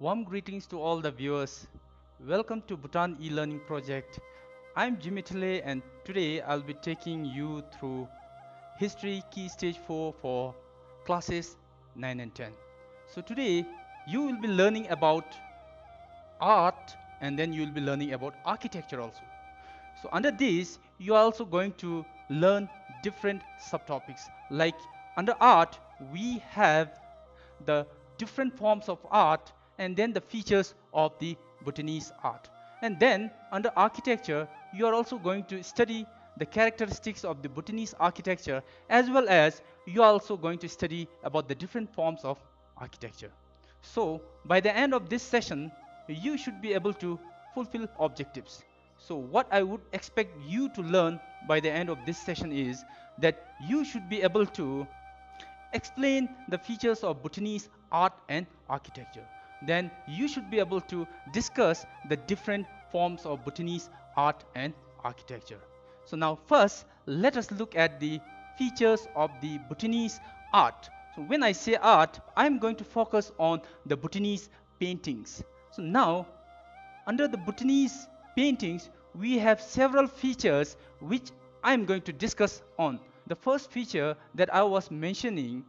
Warm greetings to all the viewers. Welcome to Bhutan e-learning project. I'm Jimmy Tille and today I'll be taking you through history key stage 4 for classes 9 and 10. So today you will be learning about art and then you will be learning about architecture also. So under this you are also going to learn different subtopics like under art we have the different forms of art and then the features of the Bhutanese art. And then under architecture, you are also going to study the characteristics of the Bhutanese architecture as well as you are also going to study about the different forms of architecture. So by the end of this session, you should be able to fulfill objectives. So what I would expect you to learn by the end of this session is that you should be able to explain the features of Bhutanese art and architecture. Then you should be able to discuss the different forms of Bhutanese art and architecture. So now first let us look at the features of the Bhutanese art. So when I say art, I'm going to focus on the Bhutanese paintings. So now under the Bhutanese paintings, we have several features which I'm going to discuss on the first feature that I was mentioning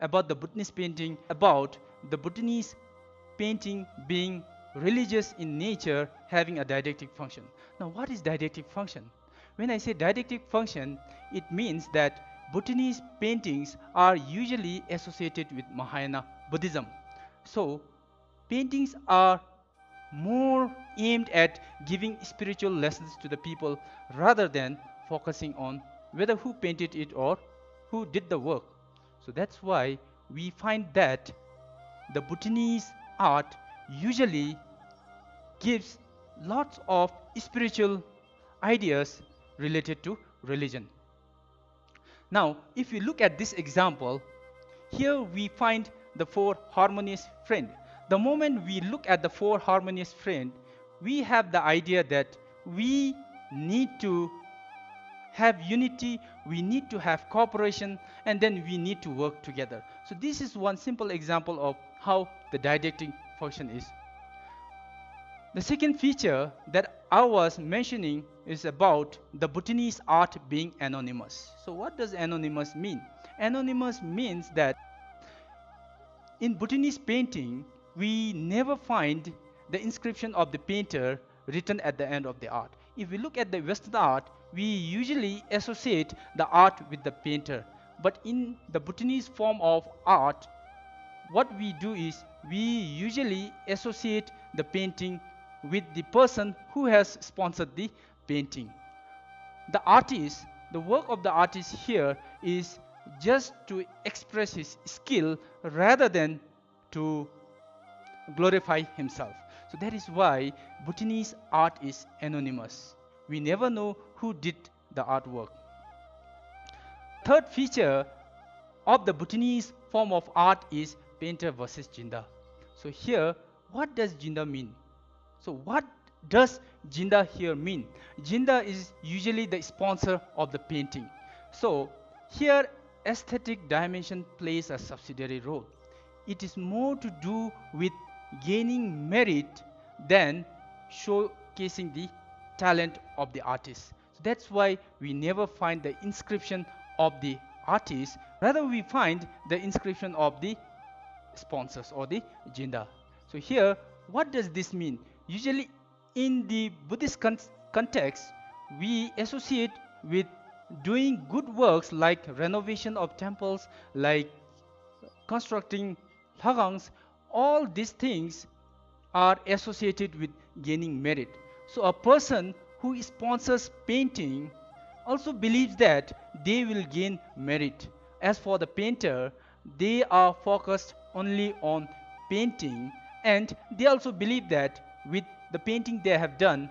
about the Bhutanese painting about the Bhutanese painting being religious in nature having a didactic function. Now what is didactic function? When I say didactic function, it means that Bhutanese paintings are usually associated with Mahayana Buddhism. So paintings are more aimed at giving spiritual lessons to the people rather than focusing on whether who painted it or who did the work. So that's why we find that the Bhutanese art usually gives lots of spiritual ideas related to religion. Now, if you look at this example, here we find the four harmonious friend. The moment we look at the four harmonious friend, we have the idea that we need to have unity, we need to have cooperation, and then we need to work together. So this is one simple example of how the didactic function is. The second feature that I was mentioning is about the Bhutanese art being anonymous. So what does anonymous mean? Anonymous means that in Bhutanese painting, we never find the inscription of the painter written at the end of the art. If we look at the Western art, we usually associate the art with the painter. But in the Bhutanese form of art, what we do is we usually associate the painting with the person who has sponsored the painting. The artist, the work of the artist here is just to express his skill rather than to glorify himself. So that is why Bhutanese art is anonymous. We never know who did the artwork. Third feature of the Bhutanese form of art is painter versus jinda. So here, what does jinda mean? So what does jinda here mean? Jinda is usually the sponsor of the painting. So here, aesthetic dimension plays a subsidiary role. It is more to do with gaining merit than showcasing the talent of the artist. So that's why we never find the inscription of the artist, rather we find the inscription of the sponsors or the jinda. So here, what does this mean? Usually in the Buddhist con context, we associate with doing good works like renovation of temples, like constructing lhakhangs, all these things are associated with gaining merit. So a person who sponsors painting also believes that they will gain merit. As for the painter, they are focused only on painting and they also believe that with the painting they have done,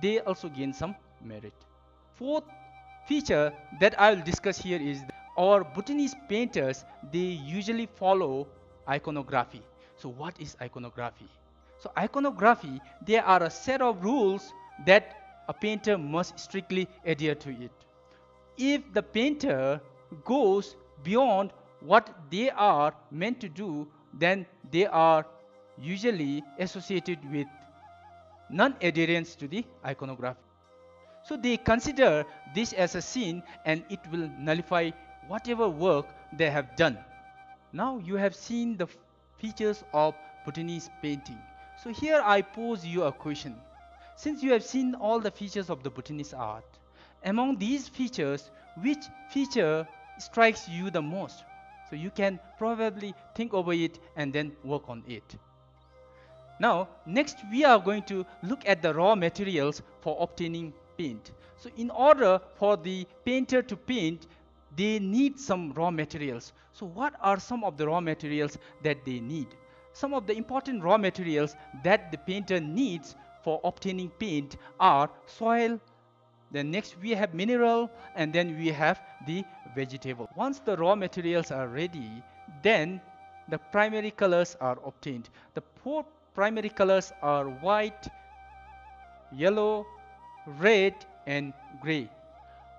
they also gain some merit. Fourth feature that I will discuss here is our Bhutanese painters, they usually follow iconography. So what is iconography? So iconography, there are a set of rules that a painter must strictly adhere to it. If the painter goes beyond what they are meant to do, then they are usually associated with non-adherence to the iconography. So they consider this as a sin and it will nullify whatever work they have done. Now you have seen the features of Bhutanese painting. So here I pose you a question. Since you have seen all the features of the Bhutanese art, among these features, which feature strikes you the most? So you can probably think over it and then work on it. Now, next we are going to look at the raw materials for obtaining paint. So in order for the painter to paint, they need some raw materials. So what are some of the raw materials that they need? Some of the important raw materials that the painter needs for obtaining paint are soil, then next we have mineral and then we have the vegetable. Once the raw materials are ready, then the primary colors are obtained. The four primary colors are white, yellow, red and gray.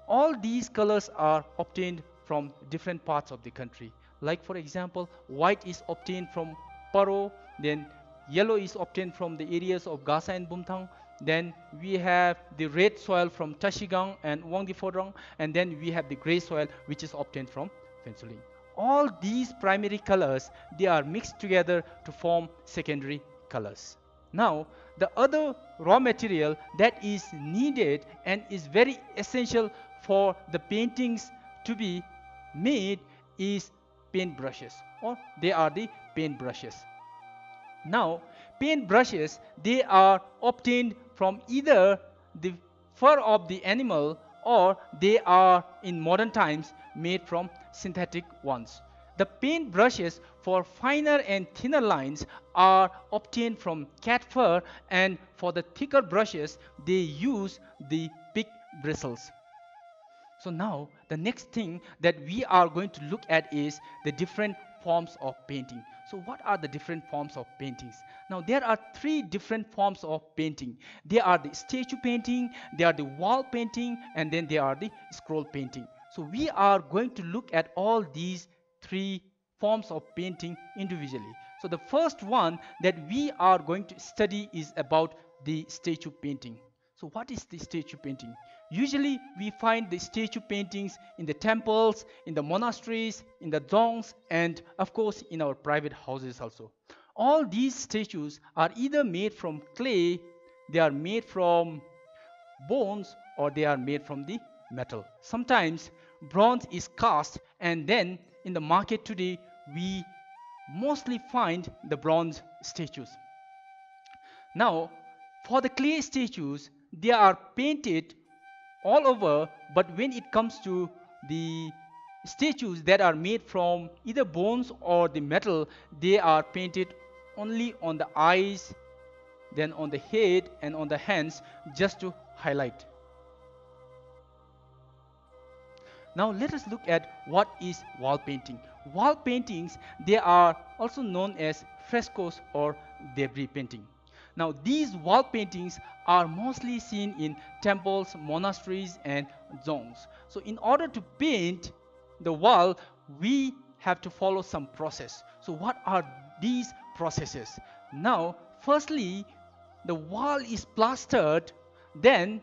All these colors are obtained from different parts of the country. Like for example, white is obtained from Paro, then yellow is obtained from the areas of Gasa and Bumthang, then we have the red soil from Tashigang and Wangdi and then we have the gray soil which is obtained from Phuentsholing. All these primary colors, they are mixed together to form secondary colors. Now, the other raw material that is needed and is very essential for the paintings to be made is paint brushes or they are the paint brushes. Now, paint brushes, they are obtained from either the fur of the animal or they are in modern times made from synthetic ones. The paint brushes for finer and thinner lines are obtained from cat fur and for the thicker brushes they use the pig bristles. So now the next thing that we are going to look at is the different forms of painting. So what are the different forms of paintings? Now there are three different forms of painting. They are the statue painting, they are the wall painting, and then they are the scroll painting. So we are going to look at all these three forms of painting individually. So the first one that we are going to study is about the statue painting. So what is the statue painting? Usually we find the statue paintings in the temples, in the monasteries, in the dzongs, and of course in our private houses also. All these statues are either made from clay, they are made from bones, or they are made from the metal. Sometimes bronze is cast and then in the market today we mostly find the bronze statues. Now for the clay statues they are painted all over but when it comes to the statues that are made from either bones or the metal they are painted only on the eyes then on the head and on the hands just to highlight. Now let us look at what is wall painting. Wall paintings they are also known as frescoes or debri painting now, these wall paintings are mostly seen in temples, monasteries, and dzongs. So, in order to paint the wall, we have to follow some process. So, what are these processes? Now, firstly, the wall is plastered, then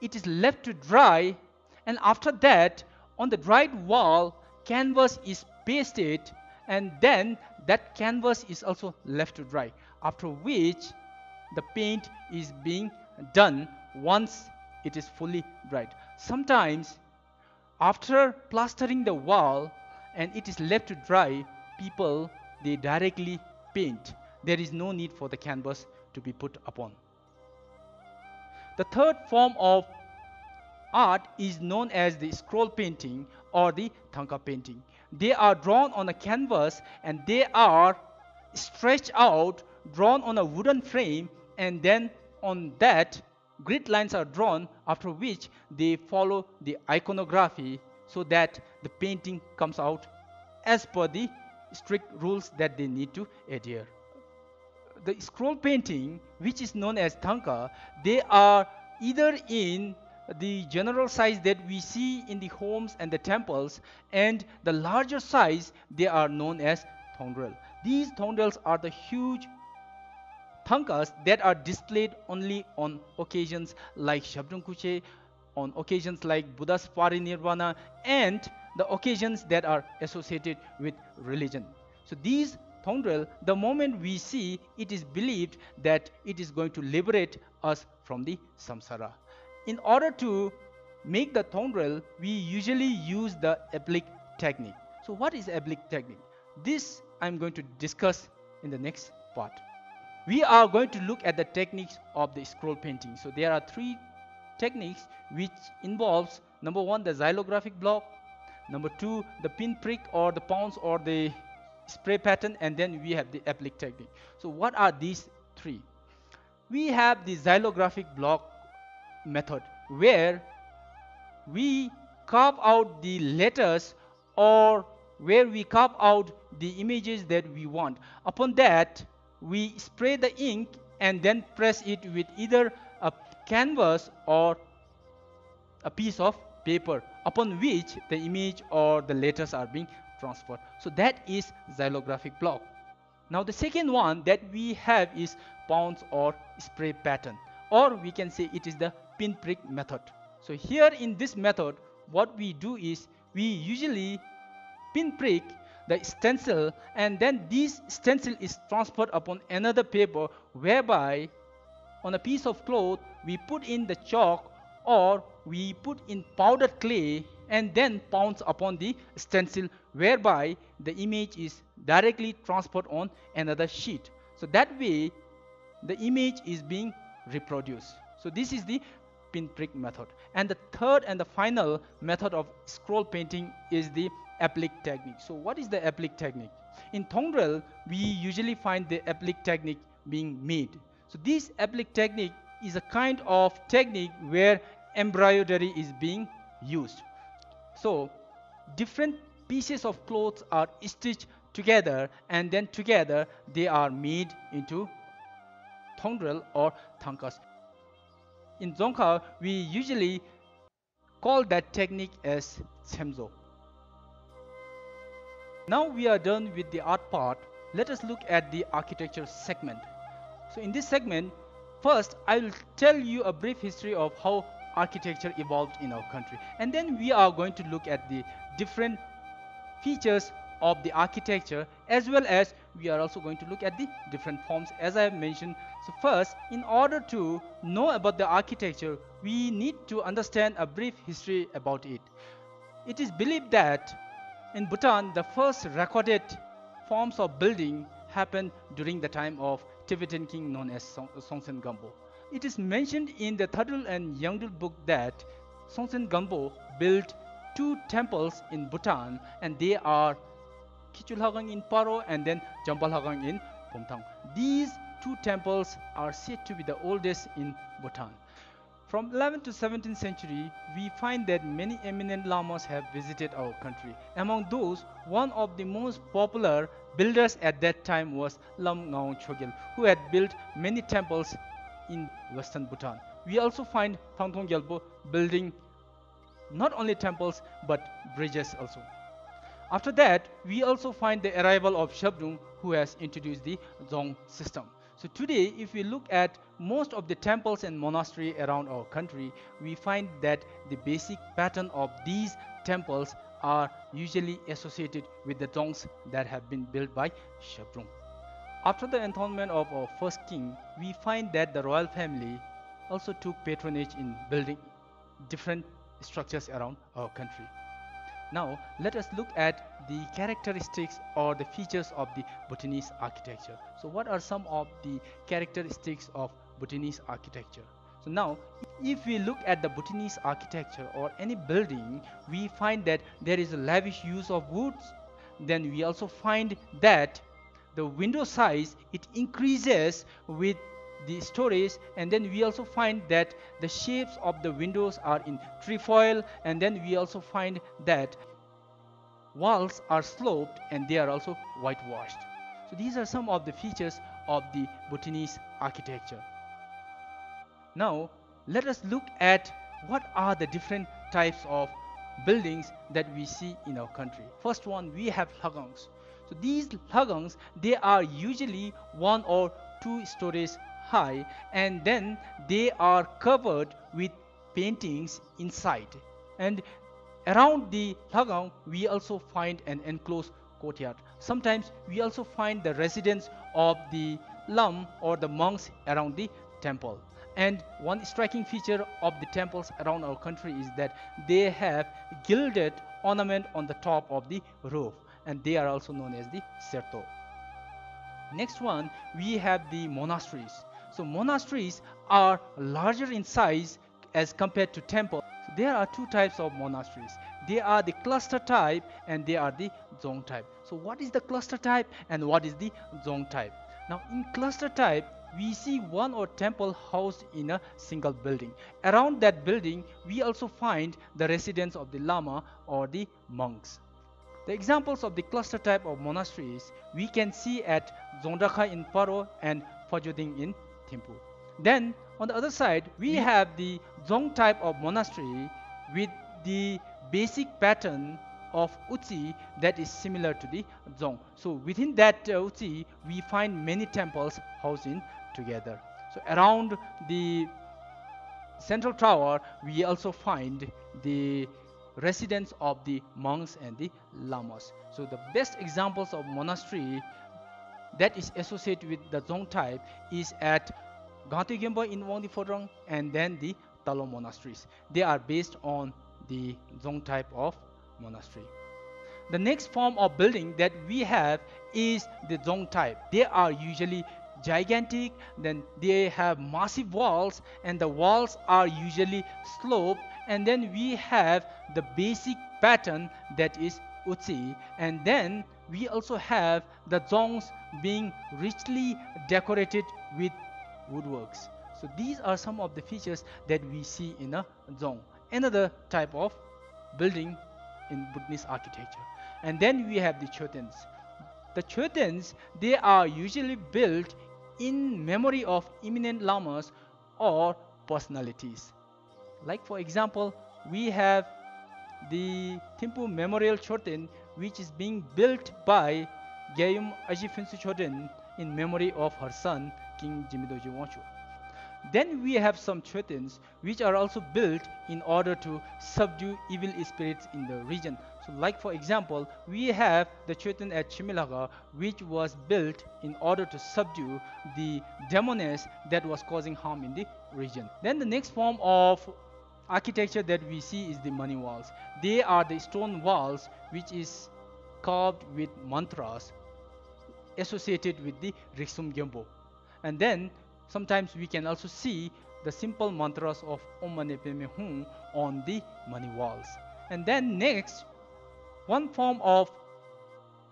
it is left to dry, and after that, on the dried wall, canvas is pasted, and then that canvas is also left to dry. After which, the paint is being done once it is fully dried. Sometimes after plastering the wall and it is left to dry, people they directly paint. There is no need for the canvas to be put upon. The third form of art is known as the scroll painting or the thangka painting. They are drawn on a canvas and they are stretched out, drawn on a wooden frame and then on that grid lines are drawn after which they follow the iconography so that the painting comes out as per the strict rules that they need to adhere. The scroll painting which is known as thangka they are either in the general size that we see in the homes and the temples and the larger size they are known as thongdrel. These thongdrels are the huge thangkas that are displayed only on occasions like Shabdrung Kuchoe, on occasions like Buddha's parinirvana, and the occasions that are associated with religion. So these thongdrel, the moment we see, it is believed that it is going to liberate us from the samsara. In order to make the thongdrel, we usually use the applique technique. So what is applique technique? This I'm going to discuss in the next part. We are going to look at the techniques of the scroll painting. So there are three techniques which involves number one the xylographic block, number two the pin prick or the pounce or the spray pattern and then we have the applique technique. So what are these three? We have the xylographic block method where we carve out the letters or where we carve out the images that we want. Upon that, we spray the ink and then press it with either a canvas or a piece of paper upon which the image or the letters are being transferred. So that is xylographic block. Now the second one that we have is pounce or spray pattern or we can say it is the pinprick method. So here in this method what we do is we usually pinprick the stencil and then this stencil is transferred upon another paper whereby on a piece of cloth we put in the chalk or we put in powdered clay and then pounce upon the stencil whereby the image is directly transferred on another sheet. So that way the image is being reproduced. So this is the pinprick method. And the third and the final method of scroll painting is the applique technique. So what is the applique technique? In Thongdrel, we usually find the applique technique being made. So this applique technique is a kind of technique where embroidery is being used. So different pieces of clothes are stitched together and then together they are made into thongdrel or thangkas. In Dzongkha, we usually call that technique as tshemzo. Now we are done with the art part. Let us look at the architecture segment. So in this segment, first I will tell you a brief history of how architecture evolved in our country. And then we are going to look at the different features of the architecture as well as we are also going to look at the different forms as I have mentioned. So first, in order to know about the architecture, we need to understand a brief history about it. It is believed that in Bhutan, the first recorded forms of building happened during the time of Tibetan king known as Songtsen Gampo. It is mentioned in the Thadul and Yangdul book that Songtsen Gampo built two temples in Bhutan and they are Kichu Lhakhang in Paro and then Jampa Lhakhang in Bumthang. These two temples are said to be the oldest in Bhutan. From 11th to 17th century, we find that many eminent lamas have visited our country. Among those, one of the most popular builders at that time was Lam Ngawang Chogyal, who had built many temples in western Bhutan. We also find Thangthong Gyalpo building not only temples but bridges also. After that, we also find the arrival of Shabdrung who has introduced the Dzong system. So today, if we look at most of the temples and monastery around our country, we find that the basic pattern of these temples are usually associated with the Dzongs that have been built by Shabdrung. After the enthronement of our first king, we find that the royal family also took patronage in building different structures around our country. Now, let us look at the characteristics or the features of the Bhutanese architecture. So, what are some of the characteristics of Bhutanese architecture? So now, if we look at the Bhutanese architecture or any building, we find that there is a lavish use of woods. Then we also find that the window size, it increases with the storage and then we also find that the shapes of the windows are in trefoil and then we also find that walls are sloped and they are also whitewashed. So these are some of the features of the Bhutanese architecture. Now let us look at what are the different types of buildings that we see in our country. First one we have lhakhangs. So these lhakhangs they are usually one or two stories high and then they are covered with paintings inside. And around the lhakhang we also find an enclosed courtyard. Sometimes we also find the residence of the lam or the monks around the temple. And one striking feature of the temples around our country is that they have gilded ornament on the top of the roof and they are also known as the serto. Next one we have the monasteries so monasteries are larger in size as compared to temple so there are two types of monasteries they are the cluster type and they are the dzong type so what is the cluster type and what is the dzong type now in cluster type we see one or temple housed in a single building. Around that building, we also find the residence of the lama or the monks. The examples of the cluster type of monasteries we can see at Dzongdrakha in Paro and Phajoding in Thimphu. Then on the other side, we have the Dzong type of monastery with the basic pattern of Utse that is similar to the Dzong. So within that uh, Utse, we find many temples housing together. So around the central tower, we also find the residence of the monks and the lamas. So the best examples of monastery that is associated with the Dzong type is at Gangtey Gompa in Wangdi and then the Talo monasteries. They are based on the Dzong type of monastery. The next form of building that we have is the Dzong type. They are usually gigantic then they have massive walls and the walls are usually sloped and then we have the basic pattern that is Utse and then we also have the dzongs being richly decorated with woodworks. So these are some of the features that we see in a dzong another type of building in Buddhist architecture. And then we have the chotens the chotens they are usually built in memory of eminent lamas or personalities. Like for example, we have the Thimphu Memorial Choten which is being built by Gyayum Ajifinsu Choten in memory of her son King Jigme Dorji Wangchuck. Then we have some chotens which are also built in order to subdue evil spirits in the region. So like for example, we have the choten at Chimi Lhakhang which was built in order to subdue the demoness that was causing harm in the region. Then the next form of architecture that we see is the mani walls. They are the stone walls which is carved with mantras associated with the Riksum Gyempo. And then Sometimes we can also see the simple mantras of Om Mani Padme Hum on the mani walls. And then next, one form of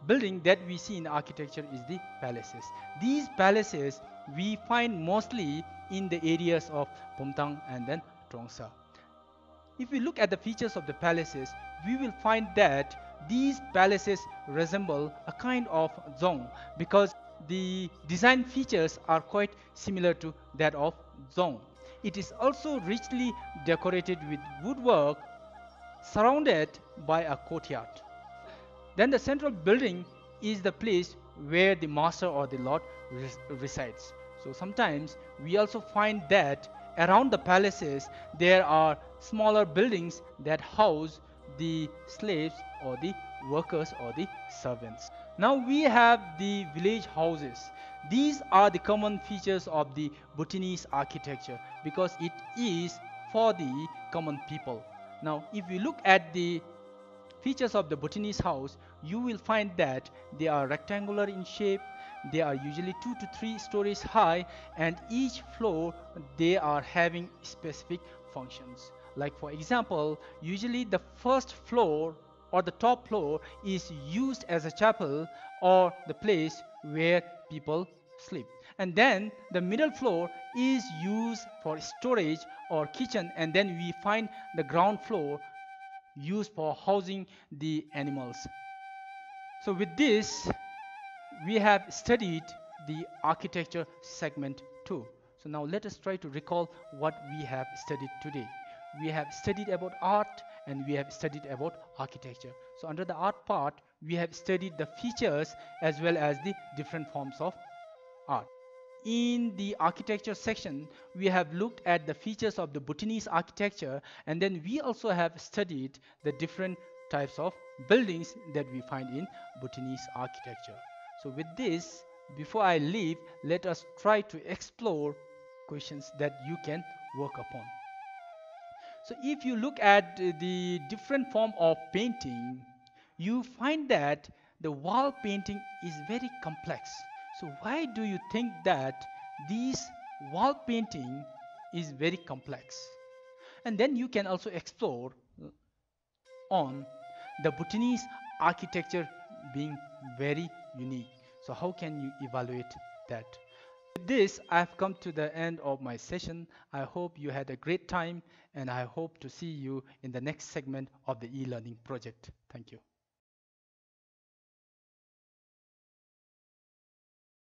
building that we see in architecture is the palaces. These palaces we find mostly in the areas of Bumthang and then Trongsa. If we look at the features of the palaces, we will find that these palaces resemble a kind of dzong because the design features are quite similar to that of Dzong. It is also richly decorated with woodwork surrounded by a courtyard. Then the central building is the place where the master or the lord res resides. So sometimes we also find that around the palaces there are smaller buildings that house the slaves or the workers or the servants. Now we have the village houses. These are the common features of the Bhutanese architecture because it is for the common people. Now if we look at the features of the Bhutanese house, you will find that they are rectangular in shape, they are usually 2 to 3 stories high and each floor they are having specific functions. Like for example, usually the first floor or the top floor is used as a chapel or the place where people sleep and then the middle floor is used for storage or kitchen and then we find the ground floor used for housing the animals so with this we have studied the architecture segment too. so now let us try to recall what we have studied today we have studied about art and we have studied about architecture. So under the art part, we have studied the features as well as the different forms of art. in the architecture section, we have looked at the features of the Bhutanese architecture and then we also have studied the different types of buildings that we find in Bhutanese architecture. So with this, before I leave, let us try to explore questions that you can work upon. So if you look at the different form of painting, you find that the wall painting is very complex. So why do you think that this wall painting is very complex? And then you can also explore on the Bhutanese architecture being very unique. So how can you evaluate that? With this, I've come to the end of my session. I hope you had a great time and I hope to see you in the next segment of the e-learning project. Thank you.